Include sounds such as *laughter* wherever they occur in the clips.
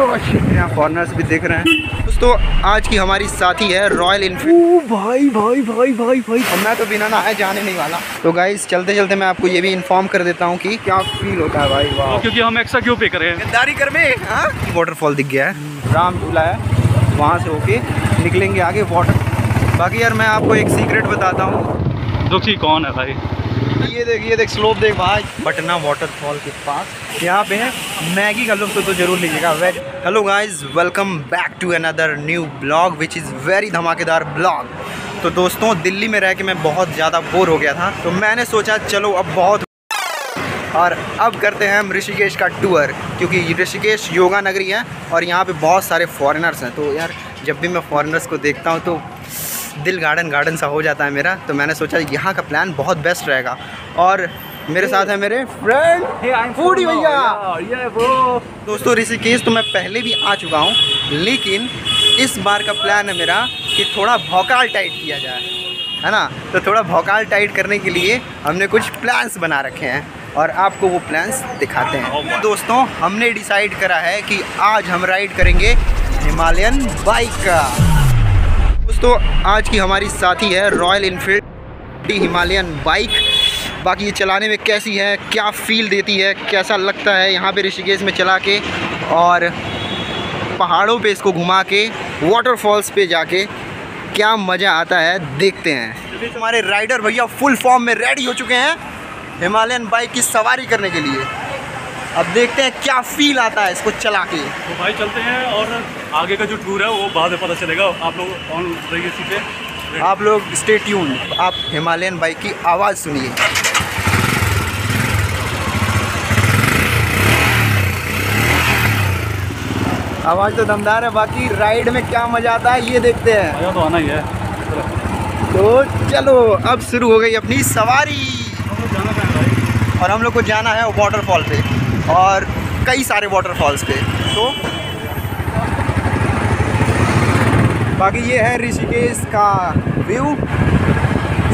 यहाँ फॉरनर्स भी देख रहे हैं। दोस्तों आज की हमारी साथी है रॉयल इनफील्ड भाई भाई भाई भाई भाई। मैं तो बिना ना है जाने नहीं वाला। तो गाइस चलते चलते मैं आपको ये भी इन्फॉर्म कर देता हूँ कि क्या फील होता है भाई वाह क्योंकि हम एक्स्ट्रा क्यों पे करें गद्दारी कर में वाटरफॉल दिख गया है। राम झूला है। वहाँ से होके निकलेंगे आगे वाटर बाकी यार मैं आपको एक सीक्रेट बताता हूँ। दुखी कौन है भाई? ये देख ये देख स्लोप देख भाई। पटना वाटरफॉल के पास। यहाँ पे है। मैगी का लुत्फ तो ज़रूर लीजिएगा। Veg hello guys welcome back to another new vlog which is very धमाकेदार ब्लॉग तो दोस्तों, दिल्ली में रह के मैं बहुत ज़्यादा बोर हो गया था। तो मैंने सोचा, चलो अब बहुत और अब करते हैं हम ऋषिकेश का टूर क्योंकि ऋषिकेश योगा नगरी है और यहाँ पे बहुत सारे फॉरेनर्स हैं। तो यार, जब भी मैं फॉरेनर्स को देखता हूँ तो दिल गार्डन गार्डन सा हो जाता है मेरा तो मैंने सोचा यहाँ का प्लान बहुत बेस्ट रहेगा। और मेरे साथ है मेरे फ्रेंड फूडी भैया। दोस्तों ऋषिकेश तो मैं पहले भी आ चुका हूँ लेकिन इस बार का प्लान है मेरा कि थोड़ा भौकाल टाइट किया जाए है ना? तो थोड़ा भौकाल टाइट करने के लिए हमने कुछ प्लान्स बना रखे हैं और आपको वो प्लान्स दिखाते हैं। दोस्तों हमने डिसाइड करा है कि आज हम राइड करेंगे हिमालयन बाइक का। दोस्तों, आज की हमारी साथी है रॉयल इनफील्ड हिमालयन बाइक बाकी ये चलाने में कैसी है, क्या फील देती है, कैसा लगता है, यहाँ पे ऋषिकेश में चला के और पहाड़ों पे इसको घुमा के वाटरफॉल्स पे जाके क्या मज़ा आता है, देखते हैं। हमारे राइडर भैया फुल फॉर्म में रेडी हो चुके हैं हिमालयन बाइक की सवारी करने के लिए। अब देखते हैं क्या फील आता है इसको चला के। तो भाई चलते हैं और आगे का जो टूर है वो बाद में पता चलेगा। आप लोग ऑन रहिए इसी आप लोग स्टे ट्यून आप हिमालयन बाइक की आवाज़ सुनिए। आवाज़ तो दमदार है बाकी राइड में क्या मज़ा आता है ये देखते हैं। मज़ा तो आना ही है। तो चलो अब शुरू हो गई अपनी सवारी। और हम लोग को जाना है वाटरफॉल पे। और कई सारे वाटरफॉल्स पे तो बाकी ये है ऋषिकेश का व्यू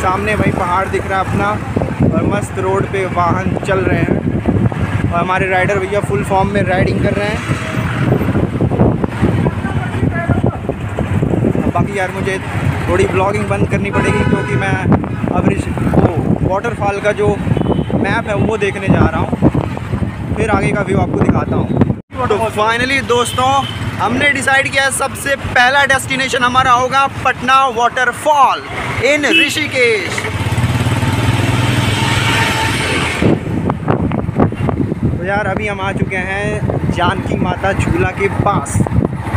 सामने वही पहाड़ दिख रहा है अपना, और मस्त रोड पे वाहन चल रहे हैं। और हमारे राइडर भैया फुल फॉर्म में राइडिंग कर रहे हैं। बाकी यार मुझे थोड़ी ब्लॉगिंग बंद करनी पड़ेगी, क्योंकि मैं अब ऋषि वो वाटरफॉल का जो मैप है, वो देखने जा रहा हूँ। फिर आगे का व्यू आपको दिखाता हूँ। तो फाइनली दोस्तों, हमने डिसाइड किया सबसे पहला डेस्टिनेशन हमारा होगा पटना वाटरफॉल इन ऋषिकेश तो यार, अभी हम आ चुके हैं जानकी माता झूला के पास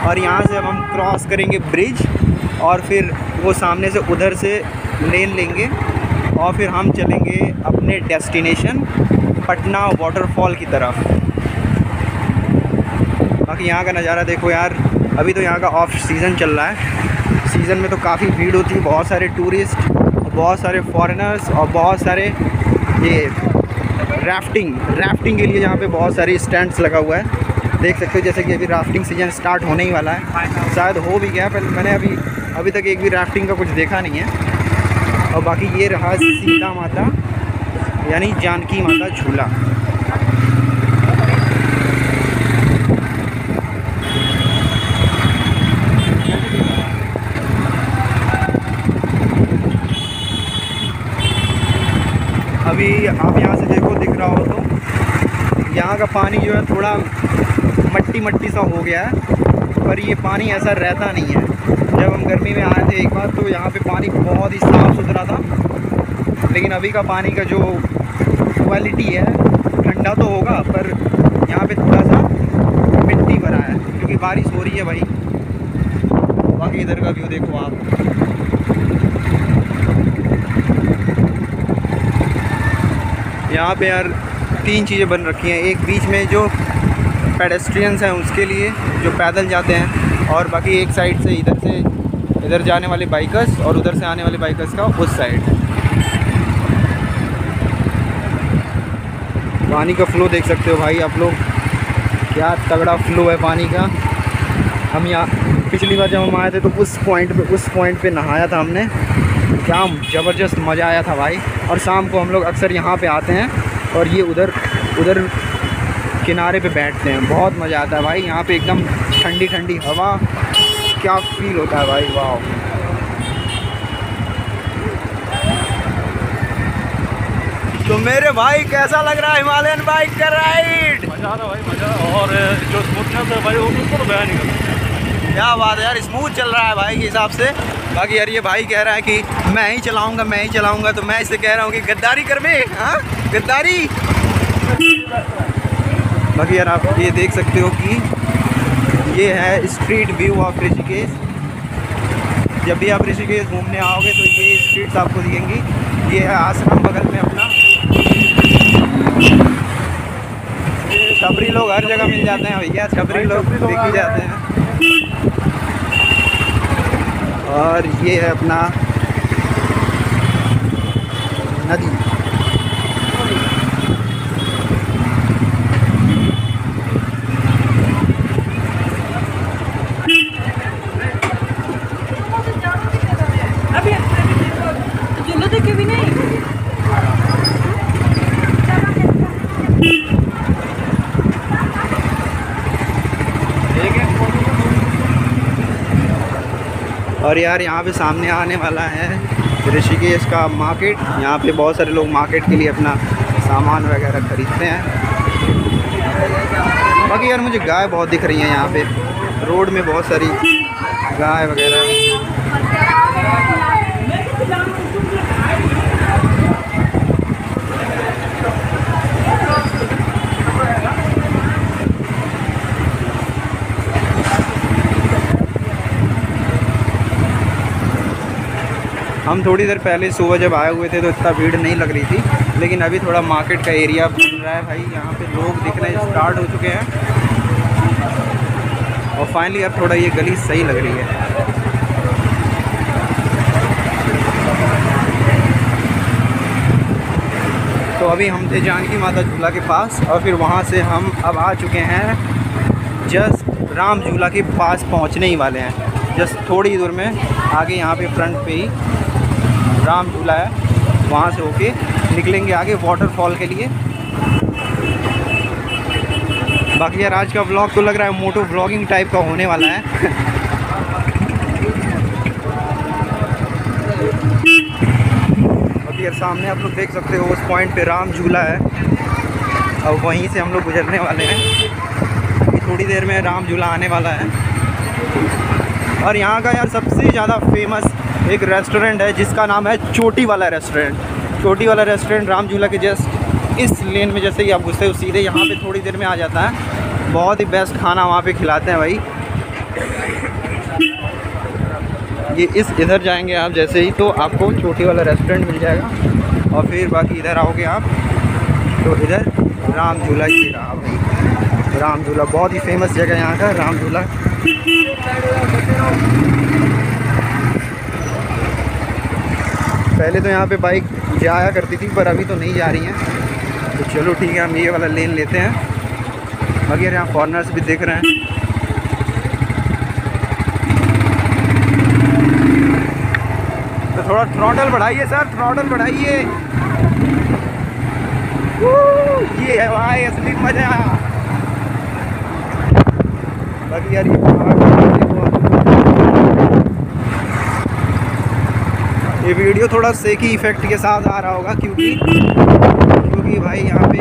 और यहाँ से हम क्रॉस करेंगे ब्रिज और फिर वो सामने से उधर से लेन लेंगे और फिर हम चलेंगे अपने डेस्टिनेशन पटना वाटरफॉल की तरफ़। बाकी यहाँ का नज़ारा देखो यार, अभी तो यहाँ का ऑफ़ सीज़न चल रहा है। सीज़न में तो काफ़ी भीड़ होती है, बहुत सारे टूरिस्ट बहुत सारे फॉरेनर्स और बहुत सारे ये राफ्टिंग राफ्टिंग के लिए यहाँ पे बहुत सारे स्टैंड्स लगा हुआ है। देख सकते हो जैसे कि अभी राफ्टिंग सीज़न स्टार्ट होने ही वाला है। शायद हो भी गया, पर मैंने अभी अभी तक एक भी राफ्टिंग का कुछ देखा नहीं है। और बाकी ये रहा सीता माता। यानी जानकी माता झूला। अभी आप यहाँ से देखो, दिख रहा हो तो यहाँ का पानी जो है थोड़ा मट्टी मट्टी सा हो गया है, पर ये पानी ऐसा रहता नहीं है। जब हम गर्मी में आए थे एक बार तो यहाँ पे पानी बहुत ही साफ़ सुथरा था, लेकिन अभी का पानी का जो क्वालिटी है, ठंडा तो होगा, पर यहाँ पे थोड़ा सा मिट्टी भरा है, क्योंकि बारिश हो रही है भाई। बाकी इधर का व्यू देखो आप। यहाँ पे यार तीन चीज़ें बन रखी हैं, एक बीच में जो पेडेस्ट्रियंस हैं उसके लिए, जो पैदल जाते हैं, और बाकी एक साइड से इधर से, इधर जाने वाले बाइकर्स और उधर से आने वाले बाइकर्स का उस साइड पानी का फ्लो देख सकते हो भाई आप लोग। क्या तगड़ा फ्लो है पानी का। हम यहाँ, पिछली बार जब हम आए थे तो उस पॉइंट पे, उस पॉइंट पे नहाया था हमने। क्या ज़बरदस्त मज़ा आया था भाई। और शाम को हम लोग अक्सर यहाँ पे आते हैं और ये उधर उधर किनारे पे बैठते हैं। बहुत मज़ा आता है भाई। यहाँ पे एकदम ठंडी ठंडी हवा, क्या फील होता है भाई? वाह मेरे भाई कैसा लग रहा है? हिमालयन बाइक का राइड मज़ा आ रहा भाई मज़ा और जो स्मूथनेस है भाई वो तो नहीं कर क्या बात है यार स्मूथ चल रहा है भाई के हिसाब से। बाकी यार ये भाई कह रहा है कि मैं ही चलाऊँगा मैं ही चलाऊँगा तो मैं इससे कह रहा हूँ कि गद्दारी कर में हाँ? गद्दारी! बाकी यार आप ये देख सकते हो कि ये है स्ट्रीट व्यू ऑफ़ ऋषिकेश जब भी आप ऋषिकेश घूमने आओगे तो ये स्ट्रीट्स आपको दिखेंगी। ये है आश्रम बगल छबरी लोग हर जगह मिल जाते हैं भैया छबरी लोग देख ही जाते हैं। और ये है अपना नदी झूलो देखे भी नहीं और यार यहाँ पे सामने आने वाला है ऋषिकेश का मार्केट। यहाँ पे बहुत सारे लोग मार्केट के लिए अपना सामान वगैरह खरीदते हैं। बाकी यार मुझे गाय बहुत दिख रही है यहाँ पे। रोड में बहुत सारी गाय वगैरह। हम थोड़ी देर पहले सुबह जब आए हुए थे तो इतना भीड़ नहीं लग रही थी, लेकिन अभी थोड़ा मार्केट का एरिया बन रहा है भाई, यहाँ पे लोग दिखने स्टार्ट हो चुके हैं। और फाइनली अब थोड़ा ये गली सही लग रही है। तो अभी हम थे जानकी माता झूला के पास, और फिर वहाँ से हम अब आ चुके हैं। जस्ट राम झूला के पास पहुँचने ही वाले हैं। जस्ट थोड़ी दूर में, आगे यहाँ पे फ्रंट पे ही। राम झूला है, वहाँ से होके निकलेंगे आगे वाटरफॉल के लिए। बाकी यार, आज का ब्लॉग तो लग रहा है मोटो ब्लॉगिंग टाइप का होने वाला है। अभी यार, सामने आप लोग देख सकते हो, उस पॉइंट पे राम झूला है। और वहीं से हम लोग गुजरने वाले हैं। थोड़ी देर में राम झूला आने वाला है। और यहाँ का यार सबसे ज़्यादा फ़ेमस एक रेस्टोरेंट है जिसका नाम है चोटी वाला रेस्टोरेंट। चोटी वाला रेस्टोरेंट राम झूला के जस्ट इस लेन में जैसे ही आप घुसते हो, सीधे यहाँ पे थोड़ी देर में आ जाता है। बहुत ही बेस्ट खाना वहाँ पे खिलाते हैं भाई। ये इस इधर जाएँगे आप जैसे ही तो आपको चोटी वाला रेस्टोरेंट मिल जाएगा। और फिर बाकी इधर आओगे आप तो इधर राम झूला ही रहा राम झूला बहुत ही फ़ेमस जगह यहाँ का, राम झूला। पहले तो यहाँ पे बाइक जाया करती थी, पर अभी तो नहीं जा रही हैं। तो चलो ठीक है, हम ये वाला लेन लेते हैं। बाकी यार यहाँ कॉर्नर्स भी देख रहे हैं। तो थोड़ा थ्रॉटल बढ़ाइए सर थ्रॉटल बढ़ाइए। ये है भाई, असली मज़ा। बाकी यार ये पहाड़ देखो आप। ये वीडियो थोड़ा सेकी इफ़ेक्ट के साथ आ रहा होगा क्योंकि क्योंकि भाई यहाँ पे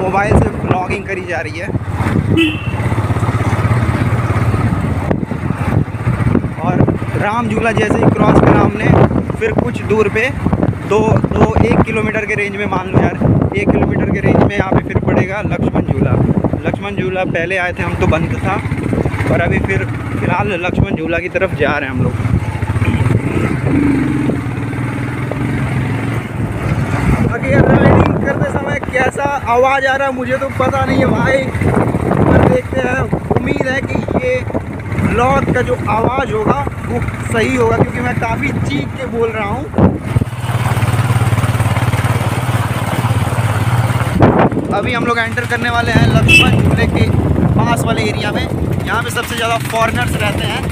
मोबाइल से ब्लॉगिंग करी जा रही है। और राम झूला जैसे ही क्रॉस करा हमने, फिर कुछ दूर पे दो दो एक किलोमीटर के रेंज में मान लो यार, एक किलोमीटर के रेंज में यहाँ पे फिर पड़ेगा लक्ष्मण झूला लक्ष्मण झूला पहले आए थे, हम तो बंद था। और अभी फिर फ़िलहाल लक्ष्मण झूला की तरफ़ जा रहे हैं हम लोग। राइडिंग करते समय कैसा आवाज़ आ रहा है, मुझे तो पता नहीं है भाई। पर देखते हैं, उम्मीद है कि ये ब्लॉग का जो आवाज़ होगा, वो सही होगा, क्योंकि मैं काफ़ी चीख के बोल रहा हूँ। अभी हम लोग एंटर करने वाले हैं लक्ष्मण झूले के पास वाले एरिया में, यहाँ पे सबसे ज़्यादा फॉरेनर्स रहते हैं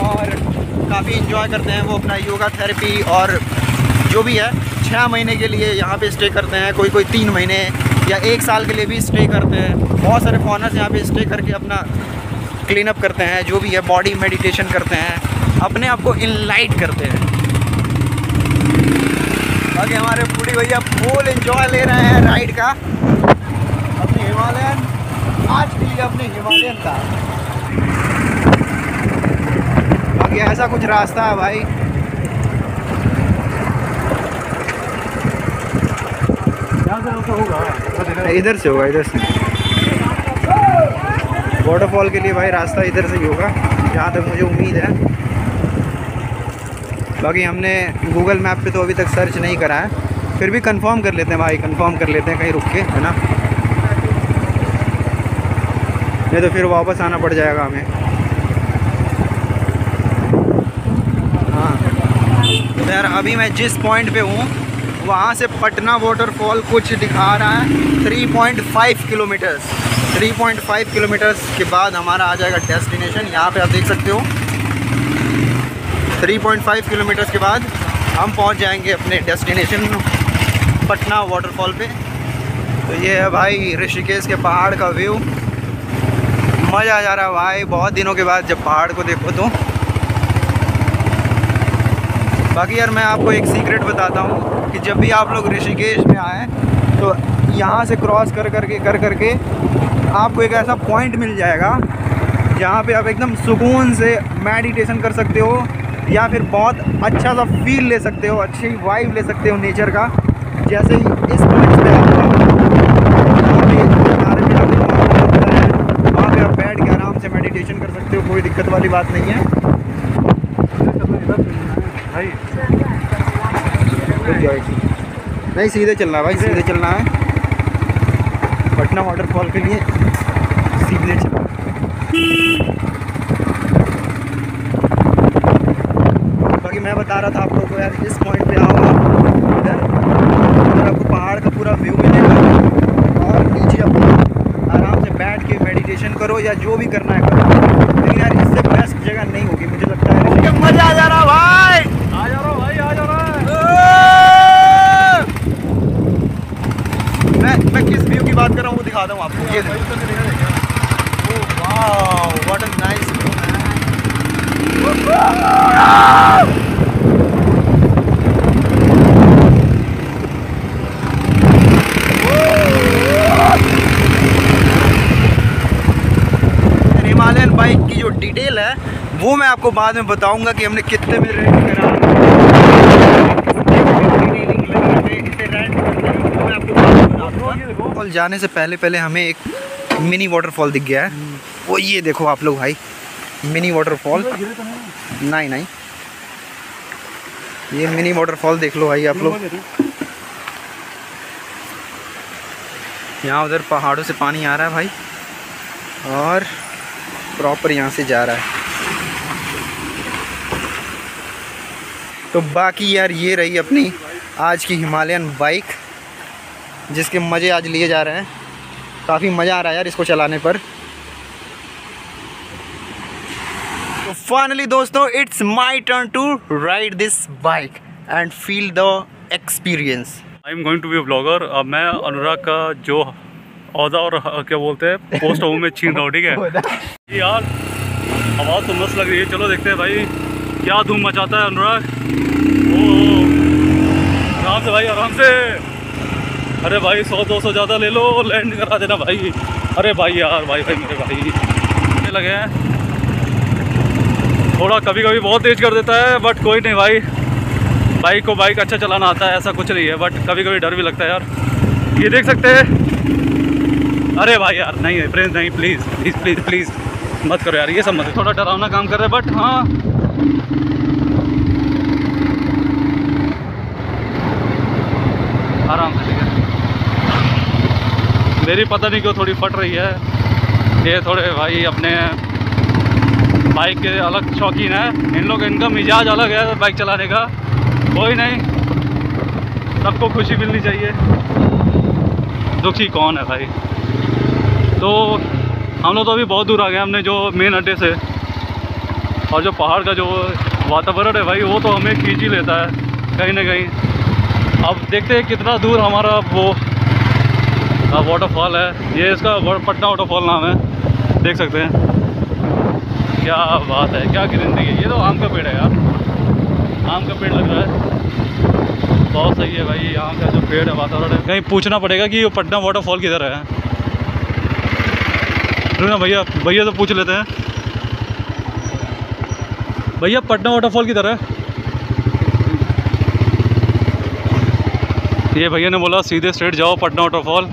और काफ़ी इंजॉय करते हैं वो अपना योगा थेरेपी और जो भी है छः महीने के लिए यहाँ पे स्टे करते हैं, कोई कोई तीन महीने या एक साल के लिए भी स्टे करते हैं। बहुत सारे फॉरनर्स यहाँ पे स्टे करके अपना क्लीन अप करते हैं, जो भी है बॉडी मेडिटेशन करते हैं, अपने आप को इनलाइट करते हैं। बाकी हमारे बूढ़ी भैया फुल एंजॉय ले रहे हैं राइड का। अपने हिमालयन। आज के लिए अपने हिमालयन का। बाकी ऐसा कुछ रास्ता है भाई। यहाँ से होगा। इधर से होगा इधर से। वाटरफॉल के लिए भाई रास्ता इधर से ही होगा जहाँ तक मुझे उम्मीद है। बाकी हमने गूगल मैप पे तो अभी तक सर्च नहीं करा है। फिर भी कंफर्म कर लेते हैं भाई कंफर्म कर लेते हैं कहीं रुक के है ना? नहीं तो फिर वापस आना पड़ जाएगा हमें। हाँ। तो यार, अभी मैं जिस पॉइंट पे हूँ, वहाँ से पटना वाटरफॉल कुछ दिखा रहा है। 3.5 किलोमीटर्स 3.5 किलोमीटर्स के बाद हमारा आ जाएगा डेस्टिनेशन यहाँ पे आप देख सकते हो। 3.5 किलोमीटर्स के बाद हम पहुँच जाएँगे अपने डेस्टिनेशन पटना वाटरफॉल पे। तो ये है भाई ऋषिकेश के पहाड़ का व्यू मज़ा आ जा रहा है भाई। बहुत दिनों के बाद जब पहाड़ को देखो तो। बाकी यार, मैं आपको एक सीक्रेट बताता हूँ कि जब भी आप लोग ऋषिकेश में आएँ तो यहाँ से क्रॉस कर करके कर करके आपको एक ऐसा पॉइंट मिल जाएगा, जहाँ पे आप एकदम सुकून से मेडिटेशन कर सकते हो, या फिर बहुत अच्छा सा फील ले सकते हो, अच्छी वाइब ले सकते हो नेचर का। जैसे इस पॉइंट पे आप जहाँ पे किनारे पे आपको माहौल होता है, वहाँ पे आप बैठ के आराम से मेडिटेशन कर सकते हो कोई दिक्कत वाली बात नहीं है। नहीं सीधे चलना है भाई सीधे चलना है। पटना वाटरफॉल के लिए सीधे चलना बाकी मैं बता रहा था आप लोगों को यार इस पॉइंट पे आओ इधर इधर आपको पहाड़ का पूरा व्यू मिलेगा। और नीचे अपना आराम से बैठ के मेडिटेशन करो या जो भी करना है करो लेकिन यार इससे बेस्ट जगह नहीं होगी मुझे लगता है। मज़ा आ जा रहा भाई। आ जा रहा भाई आ जा रहा है। मैं मैं किस व्यू की बात कर रहा हूँ वो दिखाता हूँ आपको। ये वाह what a nice view Himalayan bike की जो डिटेल है वो मैं आपको बाद में बताऊँगा कि हमने कितने में रेंट करा। वाटरफॉल जाने से पहले पहले हमें एक मिनी वाटरफॉल दिख गया है। वो ये देखो आप लोग भाई मिनी वाटरफॉल नहीं नहीं। ये मिनी वाटरफॉल देख लो भाई आप लोग। यहाँ उधर पहाड़ों से पानी आ रहा है भाई, और प्रॉपर यहाँ से जा रहा है। तो बाकी यार ये रही अपनी आज की हिमालयन बाइक जिसके मज़े आज लिए जा रहे हैं। काफ़ी मज़ा आ रहा है यार इसको चलाने पर। तो फाइनली दोस्तों it's my turn to ride this bike and feel the experience I am going to be vlogger मैं अनुराग का जो औदा और क्या बोलते हैं पोस्ट हूँ मैं छीन रहा हूँ ठीक है? *laughs* यार आवाज़ तो मस्त लग रही है। चलो देखते हैं भाई। क्या धूम मचाता है अनुराग? ओ आराम से भाई, आराम से। अरे भाई, सौ, दो सौ ज़्यादा ले लो लैंड करा देना भाई। अरे भाई यार, भाई भाई, मेरे भाई। लगे हैं। थोड़ा कभी कभी बहुत तेज़ कर देता है बट कोई नहीं भाई। बाइक को बाइक अच्छा चलाना आता है, ऐसा कुछ नहीं है बट कभी कभी डर भी लगता है यार। ये देख सकते हैं। अरे भाई यार, नहीं है फ्रेंड्स नहीं प्लीज़ प्लीज़ प्लीज़ प्लीज़ मत करो यार, ये सब मत थोड़ा डरावना काम कर रहे हैं बट हाँ। आराम से है मेरी पता नहीं क्यों थोड़ी फट रही है। ये थोड़े भाई अपने बाइक के अलग शौकीन है। इन लोग, इनका मिजाज अलग है बाइक चलाने का। कोई नहीं। सबको खुशी मिलनी चाहिए। दुखी कौन है भाई? तो हम लोग तो अभी बहुत दूर आ गए हमने जो मेन अड्डे से और जो पहाड़ का जो वातावरण है भाई, वो तो हमें खींच ही लेता है, कहीं ना कहीं। अब देखते हैं कितना दूर हमारा वो वाटरफॉल है। ये इसका पटना वाटरफॉल नाम है। देख सकते हैं। क्या बात है, क्या ग्रीनरी है। ये तो आम का पेड़ है यार। आम का पेड़ लग रहा है। बहुत सही है भाई यहाँ का जो पेड़ है, वातावरण है। कहीं पूछना पड़ेगा कि ये पटना वाटरफॉल किधर है? ना भैया भैया तो पूछ लेते हैं। भैया, पटना वाटरफॉल किधर है? ये भैया ने बोला, सीधे स्ट्रेट जाओ पटना वाटरफॉल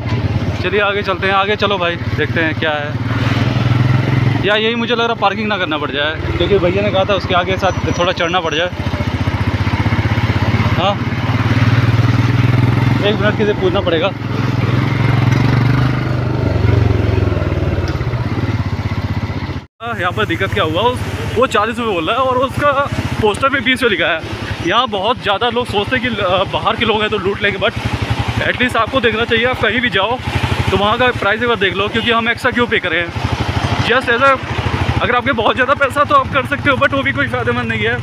चलिए आगे चलते हैं। आगे चलो भाई, देखते हैं क्या है। या यही मुझे लग रहा पार्किंग ना करना पड़ जाए। क्योंकि भैया ने कहा था उसके आगे साथ थोड़ा चढ़ना पड़ जाए। हाँ? एक मिनट किसी पूछना पड़ेगा। यहाँ पर दिक्कत क्या हुआ? वो चालीस रुपये बोल रहा है और उसका पोस्टर पे बीस रुपये लिखा है। यहाँ बहुत ज़्यादा लोग सोचते हैं कि बाहर के लोग हैं तो लूट लेंगे बट एटलीस्ट आपको देखना चाहिए, आप कहीं भी जाओ तो वहाँ का प्राइस एक बार देख लो, क्योंकि हम एक्स्ट्रा क्यों पे करें जस्ट एज अ अगर आपके बहुत ज़्यादा पैसा तो आप कर सकते हो बट वो भी कोई फ़ायदेमंद नहीं है।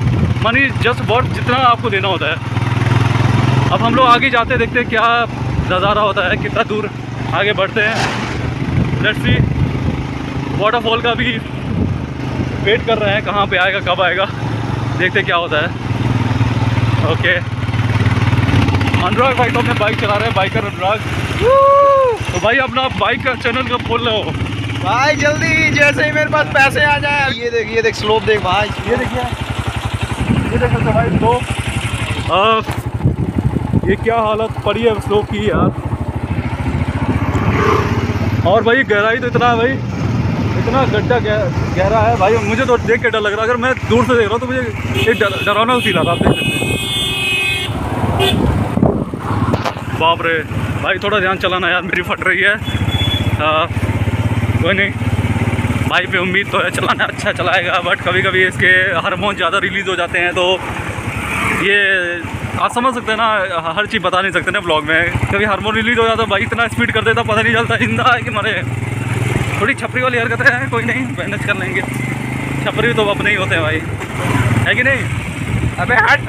मनी जस्ट वर्थ जितना आपको देना होता है। अब हम लोग आगे जाते देखते हैं क्या नज़ारा होता है, कितना दूर आगे बढ़ते हैं। लेट्स सी वाटरफॉल का भी वेट कर रहे हैं, कहाँ पे आएगा, कब आएगा। देखते क्या होता है। ओके अनुराग भाई तो अपने बाइक चला रहे हैं बाइकर अनुराग तो भाई अपना बाइक का चैनल का खोल हो? भाई जल्दी जैसे ही मेरे पास पैसे आ जाए। ये देख ये देख स्लोप देख भाई। ये देखिए ये। देख सकते भाई तो आ, ये क्या हालत पड़ी है स्लोप की यार? और भाई गहराई तो इतना है भाई। इतना गड्ढा गह- गहरा है। भाई मुझे तो देख के डर लग रहा है। अगर मैं दूर से देख रहा हूँ तो मुझे एक डर- डरावना फील आ रहा है आप देख सकते हैं। बाप रे, भाई थोड़ा ध्यान चलाना यार, मेरी फट रही है। कोई नहीं, भाई पे उम्मीद तो है चलाना अच्छा चलाएगा बट कभी कभी इसके हारमोन ज़्यादा रिलीज़ हो जाते हैं तो ये आप समझ सकते हैं ना, हर चीज़ बता नहीं सकते ना ब्लॉग में। कभी हारमोन रिलीज़ हो जाता, भाई इतना स्पीड कर देता, पता नहीं चलता, ज़िंदा है कि मरे। थोड़ी छपरी वाली हरकतें हैं, कोई नहीं मैनेज कर लेंगे। छपरी तो अपने ही होते हैं भाई। है कि नहीं? अबे हट।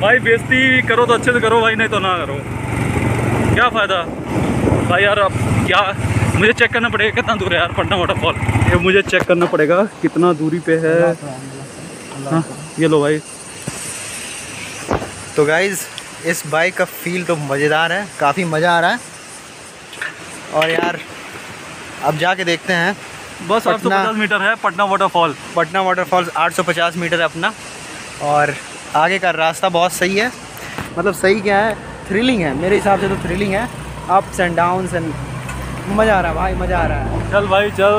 भाई बेइज्जती करो तो अच्छे से करो भाई नहीं तो ना करो। क्या फ़ायदा? भाई यार अब क्या? मुझे चेक करना पड़ेगा कितना दूर है यार पटना वाटरफॉल ये मुझे चेक करना पड़ेगा कितना दूरी पे है। हाँ ये लो भाई। तो गाइज़ इस बाइक का फील तो मज़ेदार है काफ़ी मज़ा आ रहा है। और यार अब जाके देखते हैं। बस आठ सौ पचास मीटर है Patna waterfall Patna waterfalls 850 metre है अपना। और आगे का रास्ता बहुत सही है। मतलब सही क्या है? थ्रिलिंग है मेरे हिसाब से तो थ्रिलिंग है। अप्स एंड डाउन्स एंड मज़ा आ रहा है भाई मज़ा आ रहा है। चल भाई चल।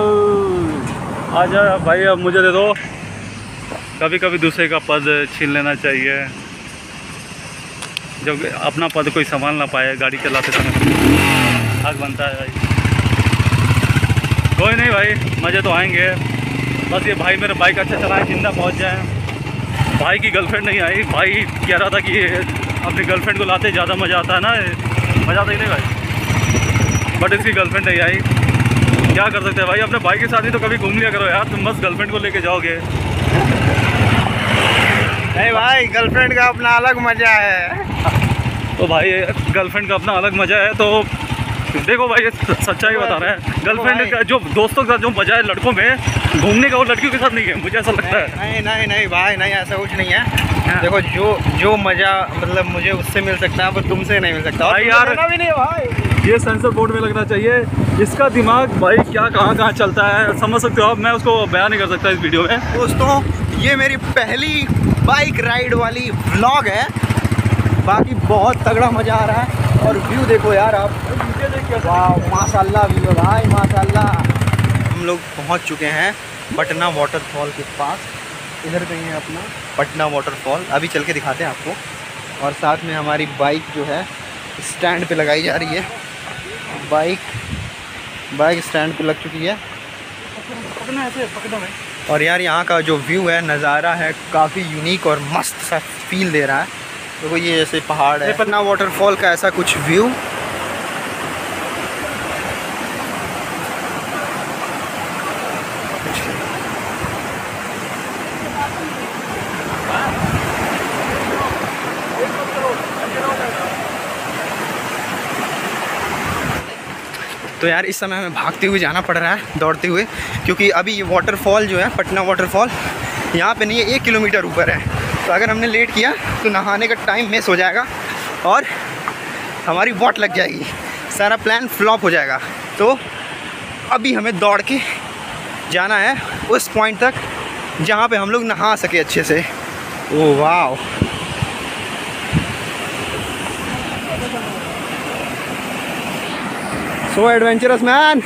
आ जा भाई अब मुझे दे दो। कभी कभी दूसरे का पद छीन लेना चाहिए। जब अपना पद कोई संभाल ना पाए गाड़ी चलाते समय। हक बनता है भाई। कोई नहीं भाई मज़े तो आएँगे। बस ये भाई मेरा बाइक अच्छा चलाए ज़िंदा पहुँच जाए। भाई की गर्लफ्रेंड नहीं आई भाई कह रहा था कि अपनी गर्लफ्रेंड को लाते ज़्यादा मज़ा आता है ना मज़ा आता ही नहीं भाई। बट इसकी गर्लफ्रेंड नहीं आई। क्या कर सकते हैं भाई अपने भाई के साथ ही तो कभी घूम लिया करो यार तुम बस गर्लफ्रेंड को लेके जाओगे। नहीं भाई गर्लफ्रेंड का अपना अलग मज़ा है। तो भाई गर्लफ्रेंड का अपना अलग मज़ा है तो देखो भाई ये सच्चाई बता रहे हैं। गर्लफ्रेंड का जो दोस्तों का जो मज़ा है लड़कों में घूमने का वो लड़कियों के साथ नहीं है मुझे ऐसा लगता है। नहीं नहीं नहीं भाई नहीं ऐसा कुछ नहीं है। देखो जो जो मज़ा मतलब मुझे उससे मिल सकता है वो तुमसे नहीं मिल सकता। भाई यार- भी नहीं भाई। ये सेंसर बोर्ड में लगना चाहिए। इसका दिमाग भाई क्या कहाँ कहाँ चलता है समझ सकते हो आप? मैं उसको बयान नहीं कर सकता इस वीडियो में। दोस्तों ये मेरी पहली बाइक राइड वाली व्लॉग है। बाकी बहुत तगड़ा मज़ा आ रहा है। और व्यू देखो यार आप। माशाल्लाह व्यू है भाई माशाल्लाह। हम लोग पहुँच चुके हैं पटना वाटरफॉल के पास। इधर कहीं है अपना। पटना वाटरफॉल अभी चल के दिखाते हैं आपको। और साथ में हमारी बाइक जो है स्टैंड पे लगाई जा रही है। बाइक बाइक स्टैंड पे लग चुकी है। और यार यहाँ का जो व्यू है नज़ारा है काफ़ी यूनिक और मस्त सा फील दे रहा है। देखो तो ये ऐसे पहाड़ है। पटना वाटरफॉल का ऐसा कुछ व्यू तो यार इस समय हमें भागते हुए जाना पड़ रहा है, दौड़ते हुए, क्योंकि अभी ये वाटरफॉल जो है, पटना वाटरफॉल यहाँ पे नहीं है एक किलोमीटर ऊपर है। तो अगर हमने लेट किया तो नहाने का टाइम मिस हो जाएगा और हमारी वॉट लग जाएगी। सारा प्लान फ्लॉप हो जाएगा। तो अभी हमें दौड़ के जाना है उस पॉइंट तक, जहाँ पे हम लोग नहा सके अच्छे से। ओ वाह सो एडवेंचरस मैन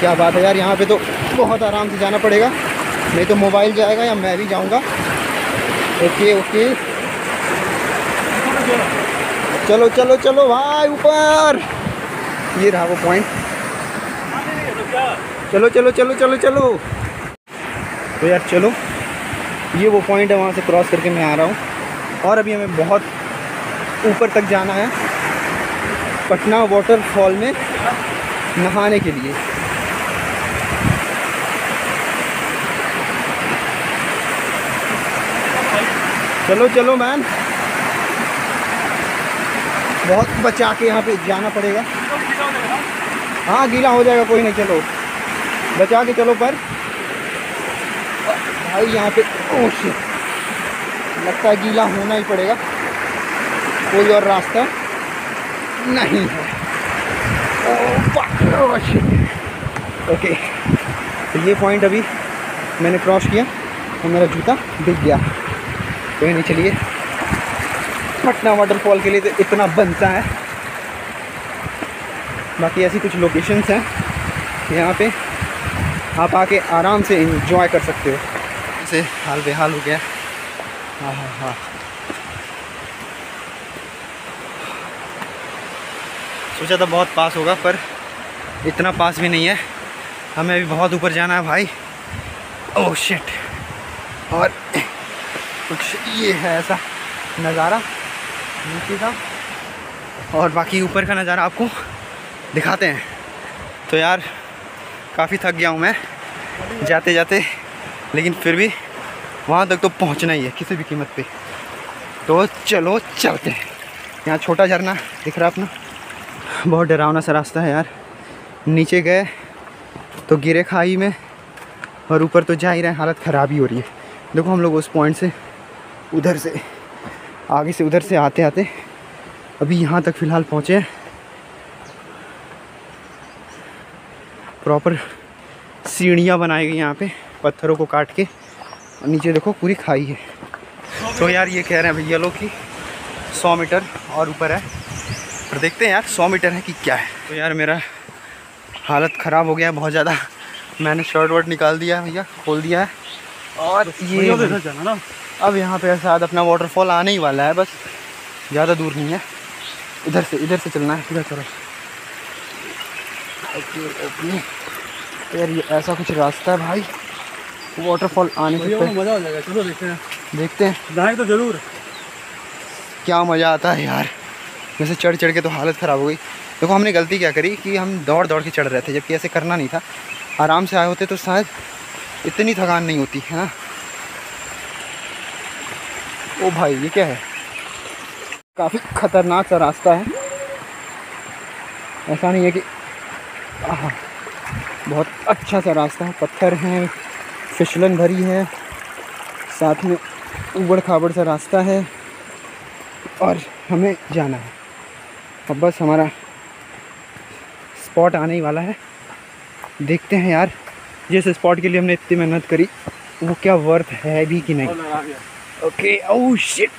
क्या बात है यार, यहाँ पे तो बहुत आराम से जाना पड़ेगा। नहीं तो मोबाइल जाएगा या मैं भी जाऊँगा। ओके ओके चलो चलो चलो, भाई, ऊपर। ये रहा वो पॉइंट चलो चलो चलो चलो चलो। तो यार, चलो। ये वो पॉइंट है, वहाँ से क्रॉस करके मैं आ रहा हूँ। और अभी हमें बहुत ऊपर तक जाना है। पटना वाटरफॉल में नहाने के लिए। चलो चलो, मैम। बहुत बचा के यहाँ पे जाना पड़ेगा। हाँ गीला हो जाएगा, कोई नहीं, चलो। बचा के चलो पर। भाई, यहाँ पे लगता है गीला होना ही पड़ेगा। कोई और रास्ता? नहीं है। ओके तो ये पॉइंट अभी मैंने क्रॉस किया और मेरा जूता दिख गया। कोई नहीं चलिए, पटना वाटरफॉल के लिए तो इतना बनता है। बाकी ऐसी कुछ लोकेशंस हैं, यहाँ पे आप आके आराम से इंजॉय कर सकते हो। जैसे हाल बेहाल हो गया। हाँ हाँ हाँ। सोचा था बहुत पास होगा, पर इतना पास भी नहीं है। हमें अभी बहुत ऊपर जाना है भाई। ओह शिट और कुछ ये है ऐसा नज़ारा, नीचे का। और बाकी ऊपर का नज़ारा आपको दिखाते हैं। तो यार, काफ़ी थक गया हूँ मैं जाते जाते लेकिन फिर भी वहाँ तक तो पहुँचना ही है, किसी भी कीमत पे। तो चलो चलते हैं। यहाँ छोटा झरना दिख रहा अपना। बहुत डरावना सा रास्ता है यार। नीचे गए तो गिरे खाई में, और ऊपर तो जा ही रहे हालत ख़राब ही हो रही है। देखो हम लोग उस पॉइंट से, उधर से, आगे से उधर से आते आते, अभी यहाँ तक फ़िलहाल पहुँचे हैं। प्रॉपर सीढ़ियाँ बनाई गई यहाँ पे, पत्थरों को काट के, और नीचे देखो पूरी खाई है। तो यार ये कह रहे हैं भैया लोग कि सौ मीटर और ऊपर है। पर देखते हैं यार सौ मीटर है कि क्या है? तो यार मेरा हालत ख़राब हो गया है बहुत ज़्यादा। मैंने शर्ट वर्ट निकाल दिया है भैया खोल दिया है। और ये जाना ना। अब यहाँ पे शायद अपना वाटरफॉल आने ही वाला है बस। ज़्यादा दूर नहीं है। इधर से इधर से चलना है। इधर चलो। तो यार ये ऐसा कुछ रास्ता है भाई। वाटरफॉल आने से मज़ा आ जाएगा। चलो देखते हैं। देखते हैं। जाएँगे तो ज़रूर। क्या मज़ा आता है यार। वैसे चढ़ चढ़ के तो हालत ख़राब हो गई। देखो हमने गलती क्या करी कि हम दौड़ दौड़ के चढ़ रहे थे जबकि ऐसे करना नहीं था। आराम से आए होते तो शायद इतनी थकान नहीं होती है ना? ओ भाई ये क्या है? काफ़ी ख़तरनाक सा रास्ता है। ऐसा नहीं है कि आहा, बहुत अच्छा सा रास्ता है। पत्थर हैं फिसलन भरी है साथ में उबड़ खाबड़ सा रास्ता है और हमें जाना है। अब बस हमारा स्पॉट आने ही वाला है। देखते हैं यार जिस स्पॉट के लिए हमने इतनी मेहनत करी वो क्या वर्थ है भी कि नहीं? ओके ओह शिट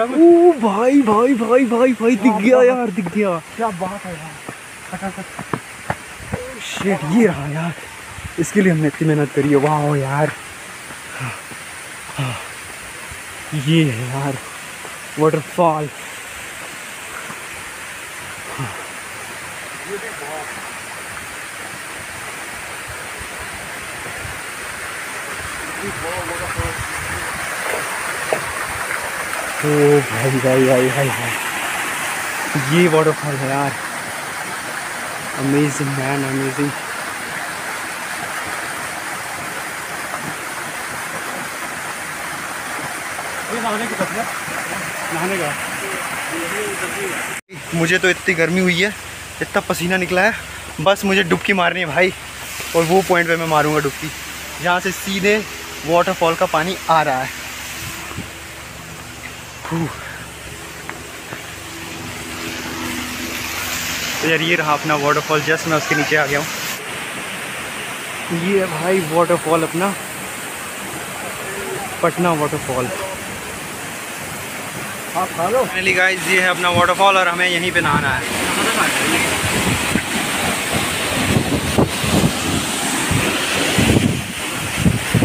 ओ भाई भाई भाई भाई भाई दिख गया यार दिख गया। क्या बात है यार। शिट ये रहा यार। इसके लिए हमने इतनी मेहनत करी है। वाह यार। ये है यार वाटरफॉल ओ भाई भाई भाई भाई भाई। ये वाटरफॉल है यार। अमेजिंग मैन अमेजिंग नहाने की मुझे तो इतनी गर्मी हुई है, इतना पसीना निकला है। बस मुझे डुबकी मारनी है भाई, और वो पॉइंट पे मैं मारूँगा डुबकी। जहाँ से सीधे वाटरफॉल का पानी आ रहा है। तो यार ये रहा अपना वाटरफॉल जस्ट मैं उसके नीचे आ गया हूँ। ये है भाई वाटरफॉल अपना पटना वाटरफॉल आप खा लो फाइनली गाइस ये है अपना वाटरफॉल और हमें यहीं पे नहाना है।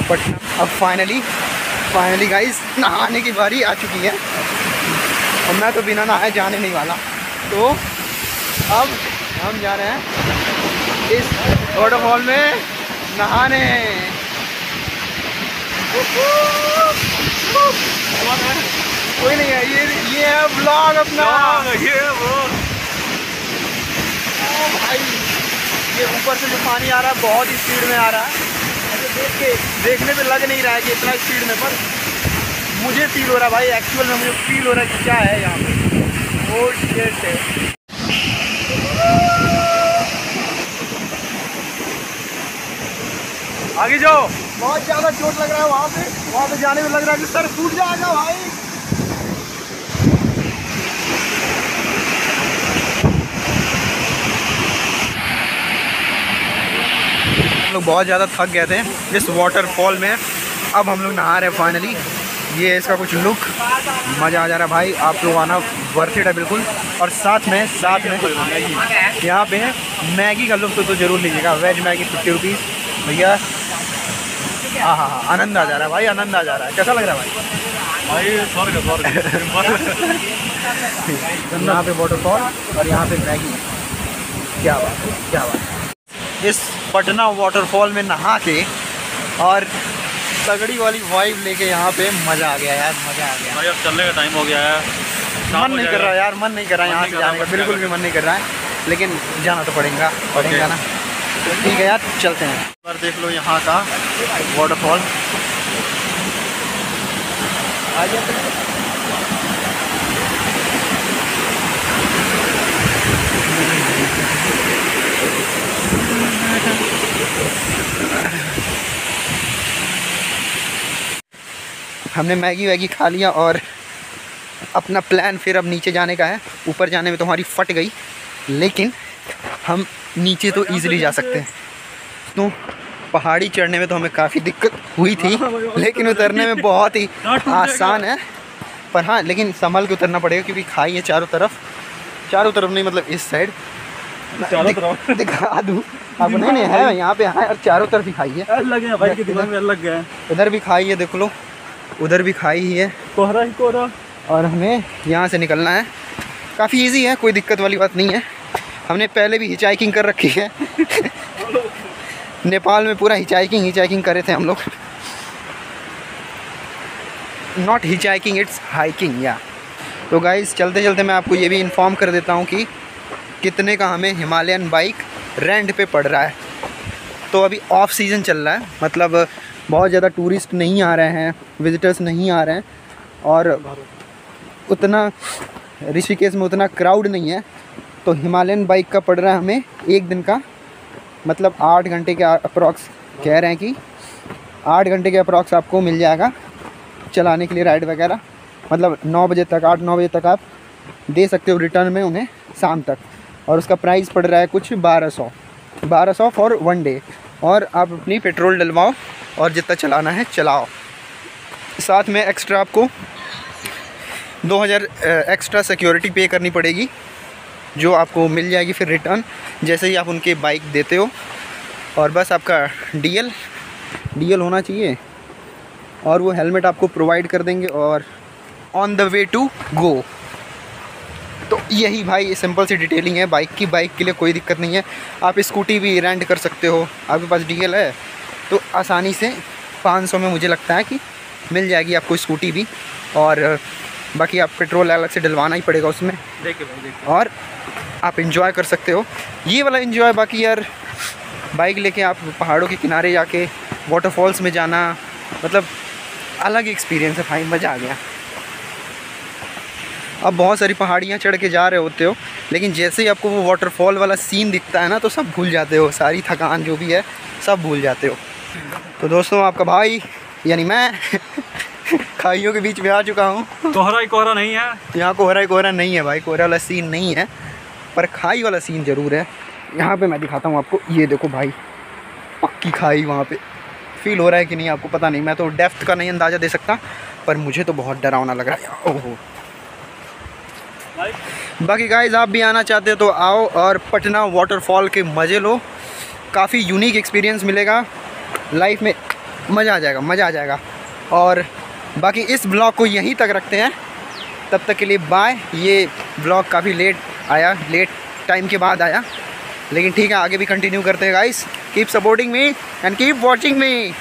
पटना। अब फाइनली फाइनली गाइस नहाने की बारी आ चुकी है। और मैं तो बिना नहाए जाने नहीं वाला। तो अब हम जा रहे हैं इस वाटरफॉल में नहाने। कोई नहीं है ये ये है ब्लॉग अपना। ये ओ भाई ये ऊपर से जो पानी आ रहा है बहुत ही स्पीड में आ रहा है। देख के देखने पे लग नहीं रहा है कि इतना स्पीड में पर मुझे फील हो रहा भाई एक्चुअल में मुझे फील हो रहा है कि क्या है यहाँ पे। शिट है आगे जाओ। बहुत ज़्यादा चोट लग रहा है वहाँ पे। वहाँ पे जाने में लग रहा है कि सर फूट जाएगा भाई। हम लोग बहुत ज़्यादा थक गए थे इस वाटरफॉल में। अब हम लोग नहा रहे हैं फाइनली ये इसका कुछ लुक मज़ा आ जा रहा है भाई। आप लोग आना वर्थ है बिल्कुल। और साथ में साथ में यहाँ पे मैगी का लुक तो, तो ज़रूर लीजिएगा। वेज मैगी फिफ्टी रुपीज़ भैया हाँ हाँ हाँ आनंद आ जा रहा है भाई आनंद आ जा रहा है। कैसा लग रहा है भाई? स्वर्ग *laughs* यहाँ पे वाटरफॉल और यहाँ पे मैगी। क्या बात है क्या बात है। इस पटना वाटरफॉल में नहा के और तगड़ी वाली वाइब लेके यहाँ पे मज़ा आ गया यार मज़ा आ गया। भाई अब चलने का टाइम हो गया है। मन नहीं कर रहा यार मन नहीं कर रहा मन यहाँ से जाने का बिल्कुल भी मन नहीं कर रहा है। लेकिन जाना तो पड़ेगा पड़ेगा ना। ठीक है यार चलते हैं। एक बार देख लो यहाँ का वाटरफॉल हमने मैगी वैगी खा लिया और अपना प्लान फिर अब नीचे जाने का है। ऊपर जाने में तो हमारी फट गई लेकिन हम नीचे तो ईज़िली जा सकते हैं। तो पहाड़ी चढ़ने में तो हमें काफ़ी दिक्कत हुई थी लेकिन उतरने में बहुत ही *laughs* आसान है। पर हाँ लेकिन संभल के उतरना पड़ेगा क्योंकि खाई है चारों तरफ़। चारों तरफ़ नहीं मतलब इस साइड *laughs* चारों तरफ़। *laughs* दिखा दूँ अब नहीं नहीं है यहाँ पे है और चारों तरफ़ ही खाई है। अलग है भाई के दिमाग में अलग है। उधर भी खाई है देख लो। उधर भी खाई ही है। कोहरा ही कोहरा। और हमें यहाँ से निकलना है। काफ़ी इजी है कोई दिक्कत वाली बात नहीं है। हमने पहले भी हिचाइकिंग कर रखी है। नेपाल में पूरा हिचाइकिंग हिचाइकिंग करे थे हम लोग। नॉट हिचाइकिंग इट्स हाइकिंग या तो गाइज़ चलते चलते मैं आपको ये भी इन्फॉर्म कर देता हूँ कि कितने का हमें हिमालयन बाइक रेंट पे पड़ रहा है। तो अभी ऑफ़ सीज़न चल रहा है मतलब बहुत ज़्यादा टूरिस्ट नहीं आ रहे हैं विजिटर्स नहीं आ रहे हैं और उतना ऋषिकेश में उतना क्राउड नहीं है तो हिमालयन बाइक का पड़ रहा है हमें एक दिन का मतलब आठ घंटे के अप्रॉक्स कह रहे हैं कि आठ घंटे के अप्रॉक्स आपको मिल जाएगा चलाने के लिए राइड वगैरह मतलब नौ बजे तक, आठ नौ बजे तक आप दे सकते हो रिटर्न में उन्हें शाम तक। और उसका प्राइस पड़ रहा है कुछ बारह सौ बारह सौ फॉर वन डे और आप अपनी पेट्रोल डलवाओ और जितना चलाना है चलाओ। साथ में एक्स्ट्रा आपको 2000 एक्स्ट्रा सिक्योरिटी पे करनी पड़ेगी, जो आपको मिल जाएगी फिर रिटर्न जैसे ही आप उनके बाइक देते हो। और बस आपका डीएल डीएल होना चाहिए और वो हेलमेट आपको प्रोवाइड कर देंगे और on the way to go तो यही भाई सिंपल सी डिटेलिंग है। बाइक की बाइक के लिए कोई दिक्कत नहीं है। आप स्कूटी भी रेंट कर सकते हो। आपके पास डीएल है। तो आसानी से 500 में मुझे लगता है कि मिल जाएगी आपको स्कूटी भी। और बाकी आप पेट्रोल अलग से डलवाना ही पड़ेगा उसमें। देखिए भाई और आप इंजॉय कर सकते हो। ये वाला इंजॉय बाकी यार बाइक लेके आप पहाड़ों के किनारे जाके वाटरफॉल्स में जाना मतलब अलग एक्सपीरियंस है भाई मज़ा आ गया। आप बहुत सारी पहाड़ियाँ चढ़ के जा रहे होते हो लेकिन जैसे ही आपको वो वाटरफॉल वाला सीन दिखता है ना तो सब भूल जाते हो सारी थकान जो भी है सब भूल जाते हो। तो दोस्तों आपका भाई यानी मैं *laughs* खाइयों के बीच में आ चुका हूँ। कोहरा ही कोहरा नहीं है। यहाँ कोहरा ही कोहरा नहीं है भाई कोहरा वाला सीन नहीं है पर खाई वाला सीन ज़रूर है। यहाँ पे मैं दिखाता हूँ आपको ये देखो भाई पक्की खाई वहाँ पे। फील हो रहा है कि नहीं आपको पता नहीं मैं तो डेफ्थ का नहीं अंदाज़ा दे सकता पर मुझे तो बहुत डरावना लग रहा है। ओहो। बाकी गाइज़ आप भी आना चाहते हो तो आओ और पटना वाटरफॉल के मज़े लो। काफ़ी यूनिक एक्सपीरियंस मिलेगा। लाइफ में मज़ा आ जाएगा, मज़ा आ जाएगा। और बाकी इस ब्लॉग को यहीं तक रखते हैं। तब तक के लिए बाय ये ब्लॉग काफ़ी लेट आया लेट टाइम के बाद आया। लेकिन ठीक है, आगे भी कंटिन्यू करते हैं guys keep supporting me and keep watching me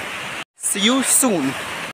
see you soon